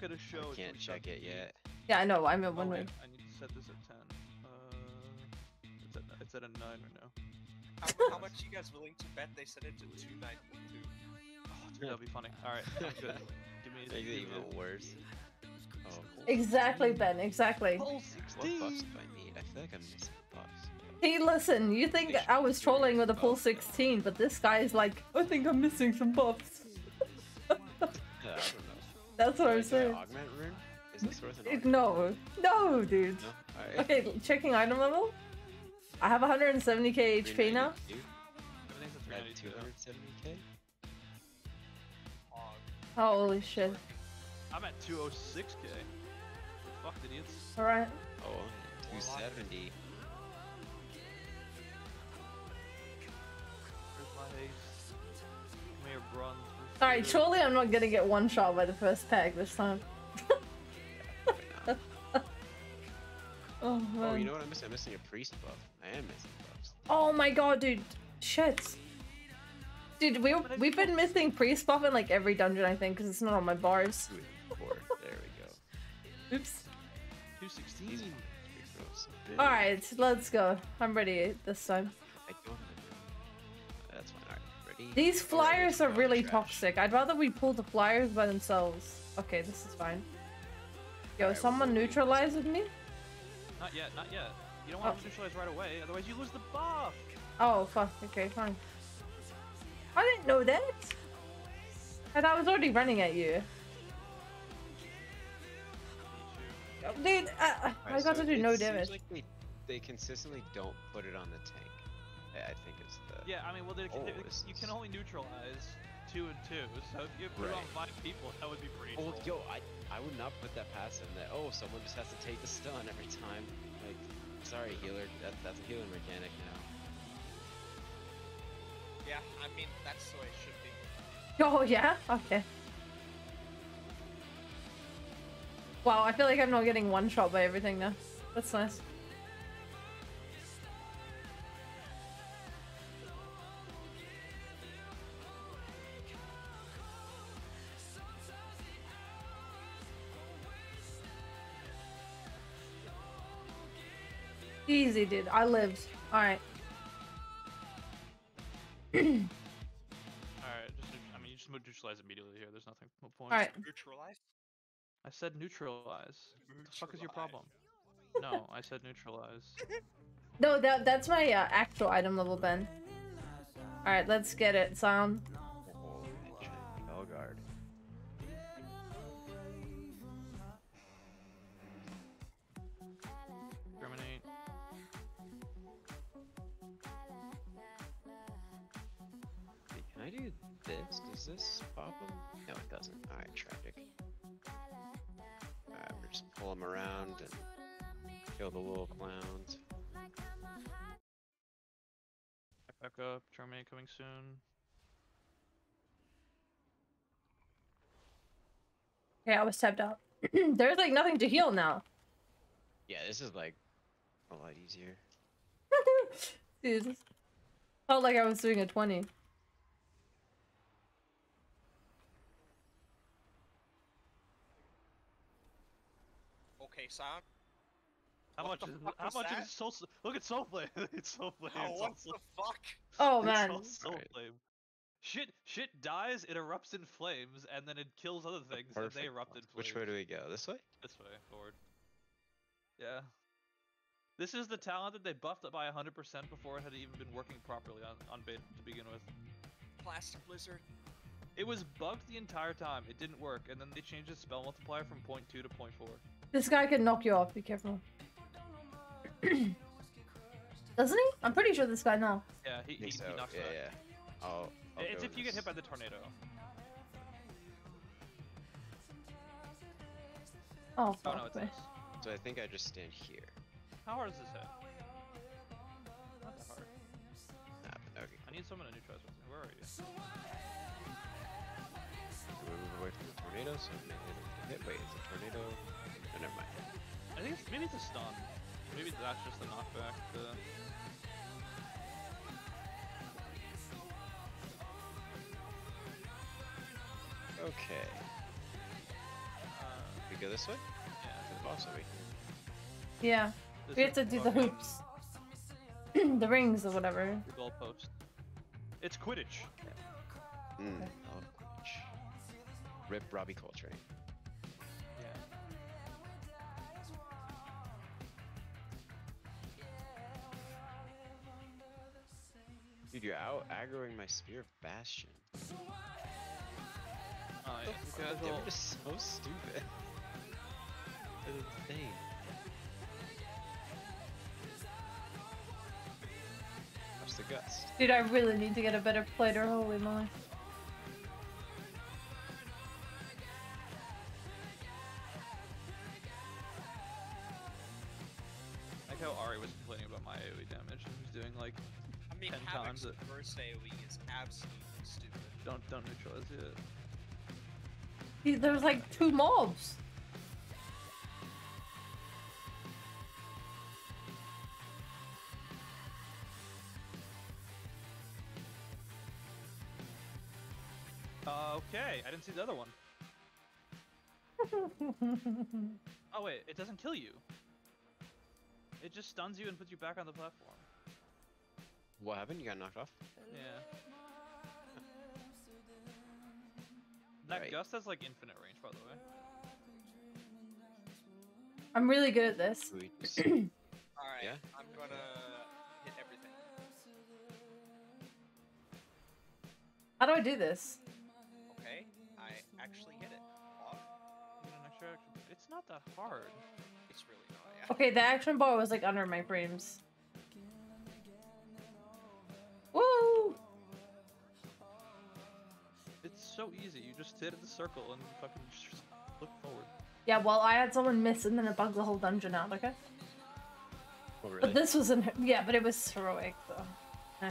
suck at a show. I can't check it yet. Yeah, I know. I'm at Oh, one wait, way. I need to set this at 10. Uh, it's at, it's at a 9 right now. How, how much you guys willing to bet they set it to 292? Oh, dude, that'll be funny. Alright, sounds good. Give me Makes it even worse. Oh, cool. Exactly, Ben. Exactly. Full What 16! buffs do I need? I feel like I'm missing buffs. Hey, listen. You think I was trolling with a full 16, but this guy is like, I think I'm missing some buffs. That's what I'm saying. Augment rune? Is this worth an augment? No, no, dude. No? Alright. Okay, checking item level. I have 170k HP now. 392? Everything's at At 392 now. 270k? Hog. Holy shit. I'm at 206k. Fuck idiots. Alright. Oh, 270. Where's my ace? Come here, bronze. Alright, surely I'm not gonna get one shot by the first pack this time. oh man. Oh, you know what I'm missing? I'm missing a priest buff. I am missing buffs. Oh my god, dude. Shit. Dude, we, we've been missing priest buff in like every dungeon, I think, because it's not on my bars. Four. There we go. Oops. 216. These priest buffs are big. Alright, let's go. I'm ready this time. These flyers are really trash. toxic. I'd rather we pull the flyers by themselves. Okay, this is fine. Yo, Alright, someone we'll- neutralized me? Not yet, not yet. You don't want to neutralize right away, otherwise you lose the buff. Oh, fuck. Okay, fine. I didn't know that. And I was already running at you. Dude, uh, I got so to do it no seems damage. Like they, they consistently don't put it on the tank. I I think is the. Yeah, I mean, well, they, Oh, they- this you can only neutralize two and two, so if you put it on five people, that would be pretty. Oh, troll. yo, I I would not put that past him. That oh, someone just has to take the stun every time. Like, sorry, healer. That that's a healing mechanic now. Yeah, I mean, that's the way it should be. Oh, yeah? Okay. Wow, I feel like I'm not getting one shot by everything now. That's nice. Easy, dude. I lived. Alright. Alright, just, I mean, you just neutralize immediately here. There's nothing, no point. Alright. Neutralize? I said neutralize. What the fuck is your problem? No, I said neutralize. No, that that's my uh, actual item level, Ben. Alright, let's get it, Sound. Does this pop him? No, it doesn't. Alright, tragic. Alright, we're just pull him around and kill the little clowns. Back up. Terminate coming soon. Okay, I was tapped out. There's like nothing to heal now. Yeah, this is like a lot easier. Dude. Felt like I was doing a 20. Okay, Sound. How What much? Is, fuck how was much that? is Soul? Look at Soul Flame. Oh, it's Soul Flame. Oh, what the fuck? Oh man. all Soul Alright. Flame. Shit, shit dies. It erupts in flames, and then it kills other things, and they erupt in flames. Which way do we go? This way? This way, forward. Yeah. This is the talent that they buffed up by 100% before it had even been working properly on, on beta to begin with. Plastic Blizzard. It was bugged the entire time. It didn't work, and then they changed the spell multiplier from 0.2 to 0.4. This guy can knock you off, be careful. Doesn't he? I'm pretty sure this guy now. Yeah, he, I he, think he so. knocks Yeah, back. yeah. I'll, I'll It's if you get hit by the tornado. Oh, Oh fuck no, it's this. So I think I just stand here. How hard is this hit? Not that hard. Nah, but okay. I need someone to neutralize with me. Where are you? So we move away from the tornado, so I'm gonna hit him with. Wait, it's a tornado. Oh, never mind. I think it's maybe it's a stun. Maybe that's just a knockback. The... Okay. Uh, go this way? Yeah. The boss over here. Yeah. this We have to do the hoops. the rings or whatever. The goalpost. It's Quidditch. Mm, I love Quidditch. Rip Robbie Coltrane. Dude, you're out aggroing my Spear of Bastion. Oh, yeah. The You fuck? guys They will- were just so stupid. It's insane. Watch the gust. Dude, I really need to get a better plater. Holy moly. Dude, There was like two mobs. Uh, okay, I didn't see the other one. Oh wait, it doesn't kill you. It just stuns you and puts you back on the platform. What happened? You got knocked off? Yeah. That Right. gust has like infinite range, by the way. I'm really good at this. Alright, Yeah? I'm gonna hit everything. How do I do this? Okay, I actually hit it. Log. An extra action. It's not that hard. It's really not, yeah. Okay, the action bar was like under my frames. Woo! It's so easy. You just hit the circle and fucking just look forward. Yeah, well, I had someone miss and then it bugged the whole dungeon out, okay? Oh, really? But this wasn't. Yeah, but it was heroic, though. Eh.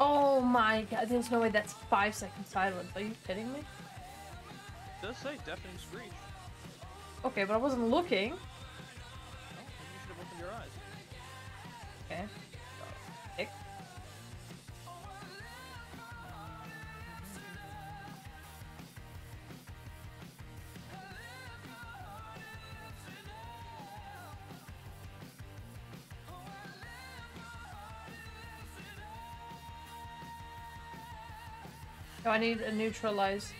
Oh my god, there's no way that's five seconds silence. Are you kidding me? It does say deafening screech. Okay, but I wasn't looking. Your eyes. Okay. Ick. Oh, I need a neutralize.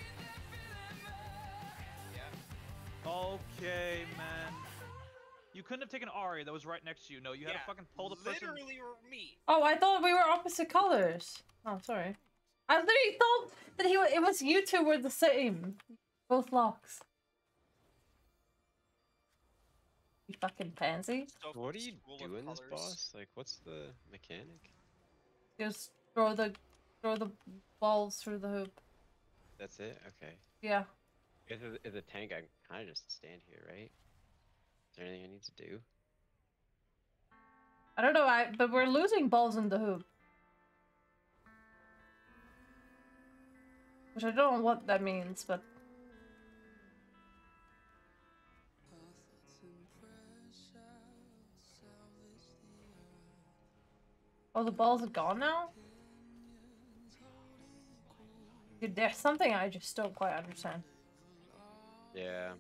Couldn't have taken Ari that was right next to you. No, you had to fucking pull the person. Literally me. Oh, I thought we were opposite colors. Oh, sorry. I literally thought that he wa- it was you two were the same. Both locks. You fucking pansy. What are you school do of in this boss? Like, what's the mechanic? Just throw the throw the balls through the hoop. That's it? Okay. Yeah. If it's if it's a tank, I kind of just stand here, right? Is there anything I need to do? I don't know, I but we're losing balls in the hoop. Which I don't know what that means, but Oh, the balls are gone now? Dude, there's something I just don't quite understand. Yeah,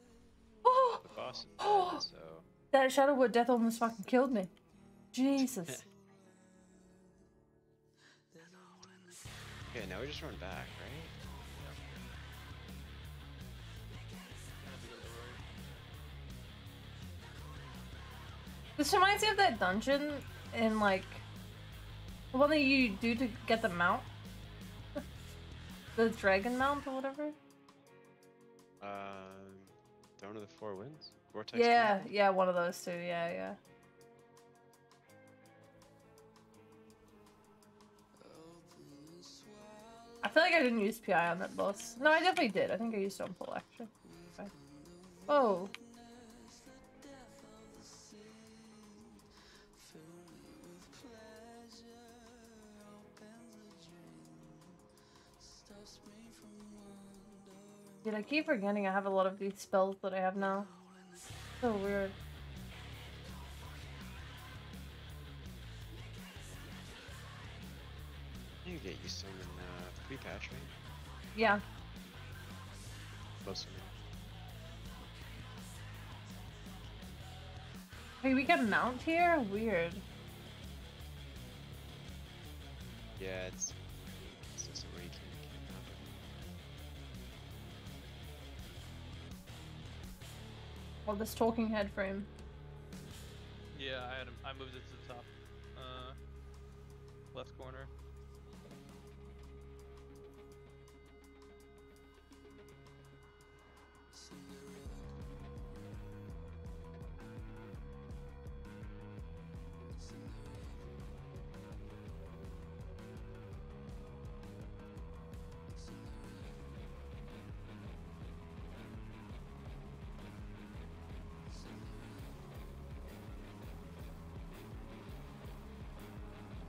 Oh, the boss is dead, so that Shadow Word: Death almost fucking killed me. Jesus. okay. Now we just run back, right? This reminds me of that dungeon in like the one that you do to get the mount. the dragon mount or whatever. Um, Throne of the Four Winds. Vortex. Yeah, yeah, one of those two. Yeah, yeah. I feel like I didn't use PI on that boss. No, I definitely did. I think I used it on full action. Okay. Oh. Dude, I keep forgetting I have a lot of these spells that I have now. So weird. you get used to them in pre-patch. Yeah. Most of them. Hey, we can mount here? Weird. Yeah, it's it's just where you can, you can mount it. Well, this talking head frame. Yeah, I had him. I moved it to the top, uh, left corner.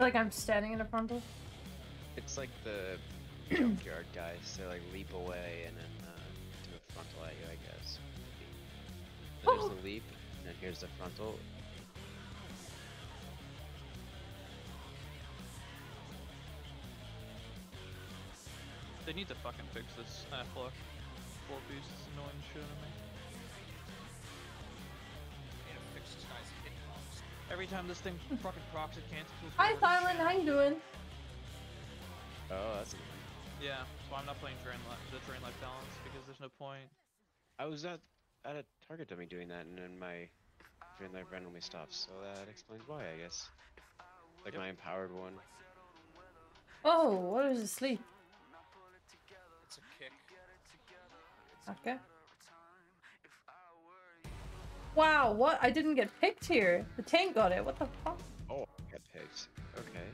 Like I'm standing in a frontal. It's like the junkyard guys. They like leap away and then uh, frontal at you, I guess. So there's the oh. leap, and then here's the frontal. They need to fucking fix this half block. Four piece is annoying the shit out of me. Need to fix this guy's hitbox. Every time this thing fucking procs, it cancels. Hi. Silent. How you doing? Oh, that's. Yeah, so I'm not playing drain the drain life balance because there's no point. I was at at a target dummy doing that, and then my drain life randomly stops. So that explains why, I guess. Like Yep. my empowered one. Oh, what is asleep? It's a kick. Okay. Wow, what? I didn't get picked here. The tank got it. What the fuck? Oh, I got picked. Okay.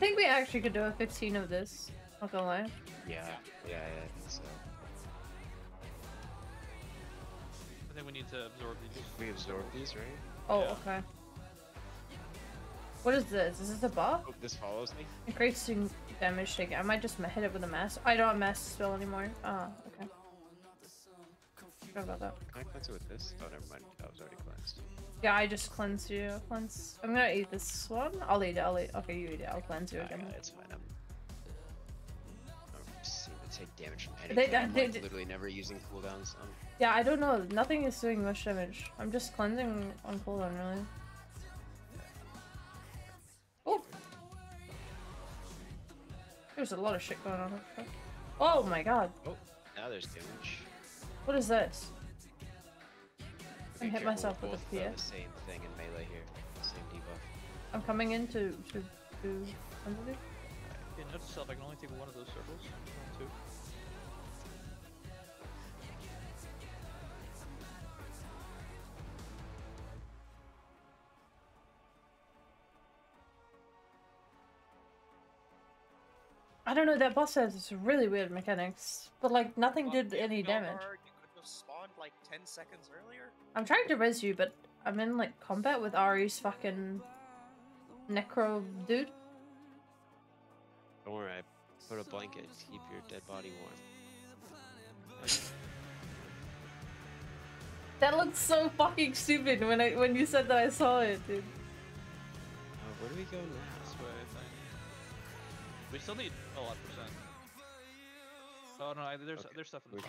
Think we actually could do a 15 of this. Not gonna lie. Yeah, yeah, yeah, I think so. I think we need to absorb these. We absorb these, right? Oh, Yeah. okay. What is this? Is this a buff? Oh, this follows me. Increasing damage taken. I might just hit it with a mass. I don't have mass spell anymore. Oh, okay. Forgot about that. Can I cleanse it with this? Oh, never mind. That was already cleansed. Yeah, I just cleanse you. Cleanse. I'm gonna eat this one. I'll eat it. I'll eat. Okay, you eat it. I'll cleanse you again. yeah, it's fine. I'm, seem to take damage from anything. They- I'm like, they- literally never using cooldowns. Um, Yeah, I don't know. Nothing is doing much damage. I'm just cleansing on cooldown, really. Oh! There's a lot of shit going on. Oh my god. oh, now there's damage. What is this? I Be hit myself with a both, spear. The same thing in melee here. Same debuff. I'm coming in to to to under it. Yeah, note to self, I can only take one of those circles. Not two. I don't know. That boss has really weird mechanics, but like nothing did any damage. Mar, You could have spawned like 10 seconds earlier. I'm trying to res you, but I'm in like combat with Ari's fucking necro dude. Don't worry, I put a blanket to keep your dead body warm. That looked so fucking stupid when I when you said that I saw it, dude. Uh, where do we go now? This way, I think. We still need a lot percent. Oh no, I, there's Okay, there's stuff in the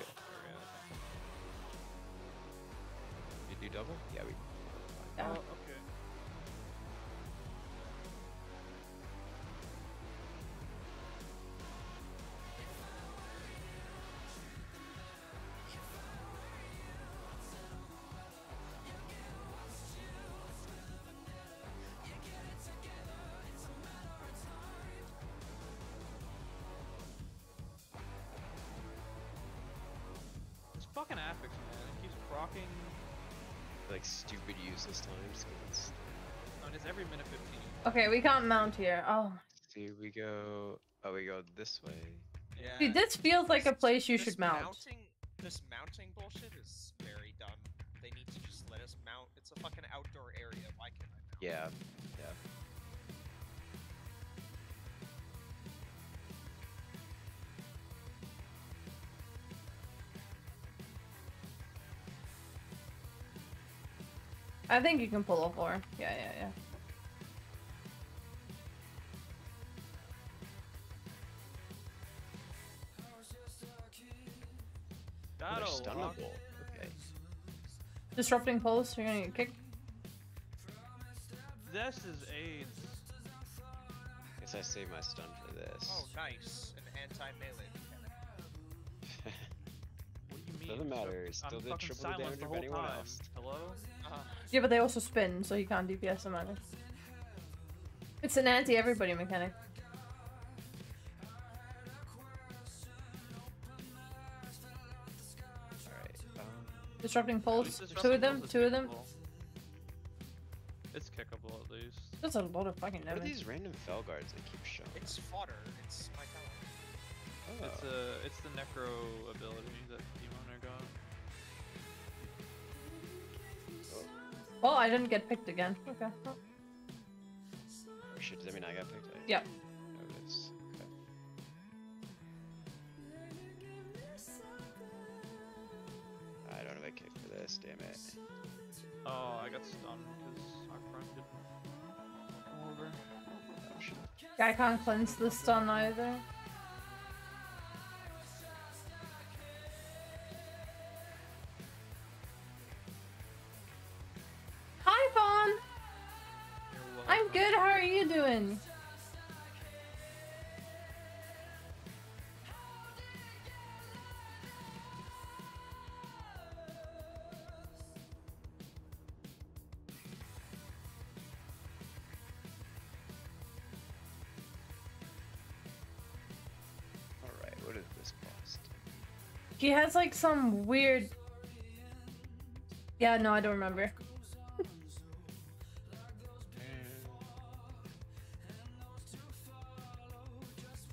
do double? Yeah, we. Yeah. Oh, okay. This fucking affix, man, it keeps procking like stupid useless times. 'cause oh, it's- I mean, it's every minute 15. Okay, we can't mount here. Oh, See, we go. Oh, we go this way. Yeah. dude, this feels like a place you should mount. Mounting, this mounting bullshit is very dumb. They need to just let us mount. It's a fucking outdoor area. Why can't I mount? Yeah, I think you can pull a four. Yeah, yeah, yeah. They're stunnable. Okay. Disrupting pulse. You're gonna get kicked. This is AIDS. Guess I save my stun for this. Oh, nice. An anti-melee Doesn't matter, it still I'm did triple the damage the of anyone time. else. Hello? Uh, Yeah, but they also spin, so you can't DPS them either. It's an anti-everybody mechanic. Alright. Um, Disrupting At pulse. least Two of them. Two of them. It's kickable at least. That's a lot of fucking what are damage. these random fell guards they keep showing? it's fodder. It's my talent. Oh. It's a it's the necro ability that Demoner got. Oh. oh, I didn't get picked again. Okay. Oh. Oh shit, does that mean I got picked? I Yep. noticed. Okay. I don't have a kick for this, damn it. Oh, I got stunned because our friend didn't come over. Oh shit. I can't cleanse the stun either. He has like some weird. Yeah, no, I don't remember.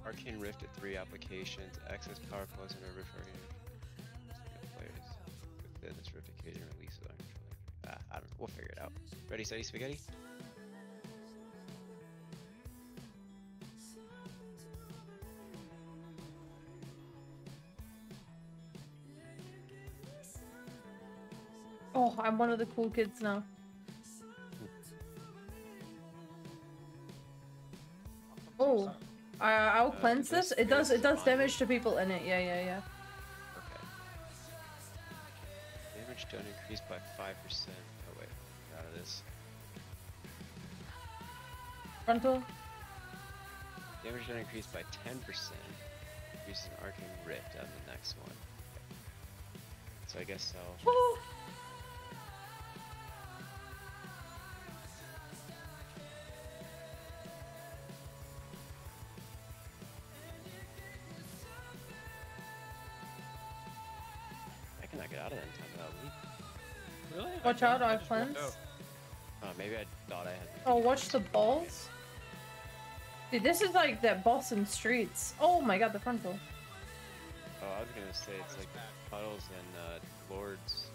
Arcane Rift at three applications, access power plus and over for players. Within this Rift occasion releases. Ah, I don't know. We'll figure it out. Ready, steady, spaghetti? Oh, I'm one of the cool kids now. Oh, I I'll Uh, cleanse this. It does. It does damage to people in it. Yeah, yeah, yeah. Okay. Damage done increased by 5%. Oh wait, get out of this. Frontal. Damage done increased by 10%. Increases an Arcane Rift on the next one. So I guess I'll... I cannot get out of that in time without leave. Really? Watch couldn't. out, I just walked cleanse. Oh, maybe I thought I had... Oh, watch the balls. Dude, this is like that boss in streets. Oh my god, the frontal. Oh, I was gonna say it's like puddles and uh, lords.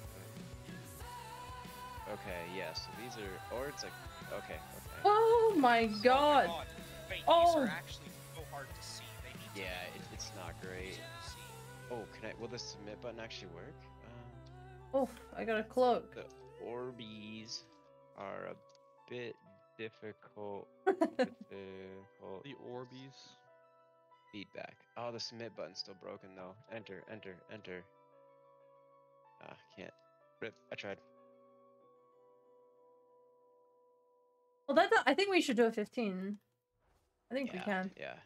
Okay, yeah. So these are, or it's like, okay, okay. Oh my Oh god. Wait, these Oh. are actually so hard to see. They need Yeah, be it, it's not great. easier to see. Oh, can I? Will the submit button actually work? Oh, I got a cloak. the Orbeez are a bit difficult with the whole The Orbeez. feedback. Oh, the submit button's still broken though. Enter, enter, enter. Ah, can't. Rip. I tried. Well, that I think we should do a 15. I think we can. yeah. Okay.